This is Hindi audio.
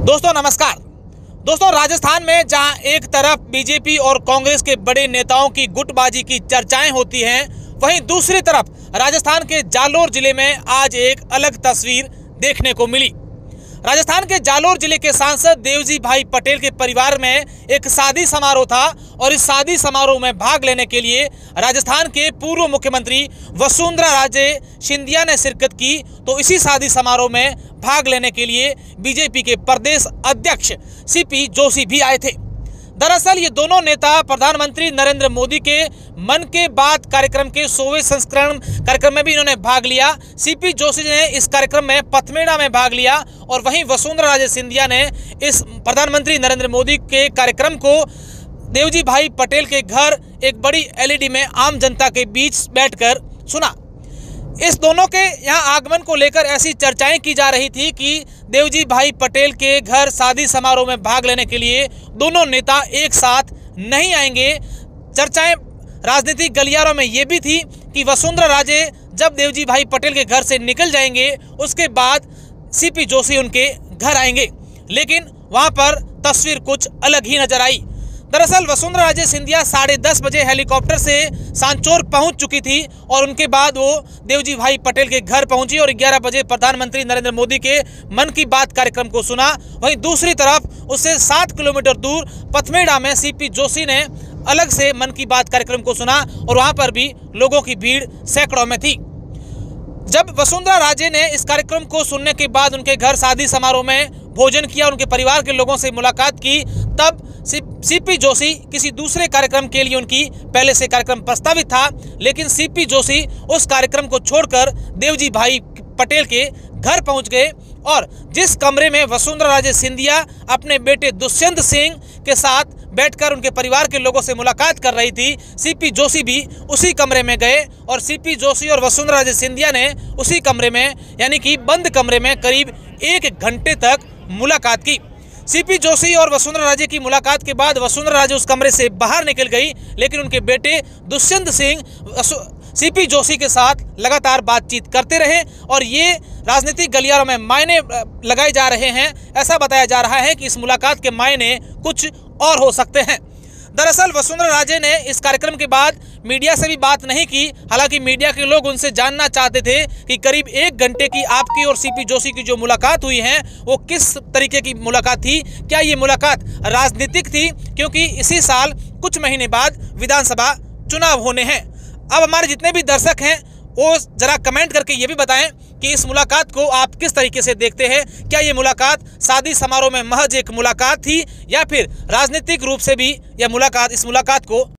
दोस्तों, नमस्कार। दोस्तों, राजस्थान में जहाँ एक तरफ़ बीजेपी और कांग्रेस के बड़े नेताओं की गुटबाजी की चर्चाएँ होती हैं, वहीं दूसरी तरफ़ राजस्थान के जालोर ज़िले में आज एक अलग तस्वीर देखने को मिली। राजस्थान के जालोर ज़िले के सांसद देवजी भाई पटेल के परिवार में एक शादी समारोह था और इस शादी समारोह में भाग लेने के लिए राजस्थान के पूर्व मुख्यमंत्री वसुंधरा राजे सिंधिया ने शिरकत की। तो इसी शादी समारोह में भाग लेने के लिए बीजेपी के प्रदेश अध्यक्ष सीपी जोशी भी आए थे। दरअसल ये दोनों नेता प्रधानमंत्री नरेंद्र मोदी के मन के बात कार्यक्रम के सोवे संस्करण कार्यक्रम में भी इन्होंने भाग लिया। सीपी जोशी ने इस कार्यक्रम में पथमेड़ा में भाग लिया और वहीं वसुंधरा राजे सिंधिया ने इस प्रधानमंत्री नरेंद्र मोदी के कार्यक्रम को देवजी भाई पटेल के घर एक बड़ी एलईडी में आम जनता के बीच बैठकर सुना। इस दोनों के यहाँ आगमन को लेकर ऐसी चर्चाएँ की जा रही थी कि देवजी भाई पटेल के घर शादी समारोह में भाग लेने के लिए दोनों नेता एक साथ नहीं आएँगे। चर्चाएँ राजनीतिक गलियारों में ये भी थी कि वसुंधरा राजे जब देवजी भाई पटेल के घर से निकल जाएँगे, उसके बाद सीपी जोशी उनके घर आएँगे। लेकिन वहाँ पर तस्वीर कुछ अलग ही नज़र आई। दरअसल वसुंधरा राजे सिंधिया साढ़े दस बजे हेलीकॉप्टर से सांचौर पहुँच चुकी थी और उनके बाद वो देवजी भाई पटेल के घर पहुँची और 11 बजे प्रधानमंत्री नरेंद्र मोदी के मन की बात कार्यक्रम को सुना। वहीं दूसरी तरफ़ उससे सात किलोमीटर दूर पथमेड़ा में सीपी जोशी ने अलग से मन की बात कार्यक्रम को सुना और वहाँ पर भी लोगों की भीड़ सैकड़ों में थी। जब वसुंधरा राजे ने इस कार्यक्रम को सुनने के बाद उनके घर शादी समारोह में भोजन किया, उनके परिवार के लोगों से मुलाकात की तब सीपी जोशी किसी दूसरे कार्यक्रम के लिए उनकी पहले से कार्यक्रम प्रस्तावित था, लेकिन सीपी जोशी उस कार्यक्रम को छोड़कर देवजी भाई पटेल के घर पहुँच गए और जिस कमरे में वसुंधरा राजे सिंधिया, अपने बेटे दुष्यंत सिंह के साथ बैठकर उनके परिवार के लोगों से मुलाकात कर रही थी, सीपी जोशी भी उसी कमरे में गए और सीपी जोशी और वसुंधरा राजे सिंधिया ने उसी कमरे में, यानी कि बंद कमरे में करीब एक घंटे तक मुलाकात की। सीपी जोशी और वसुंधरा राजे की मुलाकात के बाद वसुंधरा राजे उस कमरे से बाहर निकल गई, लेकिन उनके बेटे दुष्यंत सिंह सीपी जोशी के साथ लगातार बातचीत करते रहे और ये राजनीतिक गलियारों में मायने लगाए जा रहे हैं। ऐसा बताया जा रहा है कि इस मुलाकात के मायने कुछ और हो सकते हैं। दरअसल वसुंधरा राजे ने इस कार्यक्रम के बाद मीडिया से भी बात नहीं की। हालाँकि मीडिया के लोग उनसे जानना चाहते थे कि करीब एक घंटे की आपकी और सीपी जोशी की जो मुलाकात हुई है, वो किस तरीके की मुलाकात थी, क्या ये मुलाकात राजनीतिक थी, क्योंकि इसी साल कुछ महीने बाद विधानसभा चुनाव होने हैं। अब हमारे जितने भी दर्शक हैं, वो ज़रा कमेंट करके ये भी बताएँ कि इस मुलाकात को आप किस तरीके से देखते हैं? क्या ये मुलाकात शादी समारोह में महज एक मुलाकात थी या फिर राजनीतिक रूप से भी यह मुलाकात, इस मुलाकात को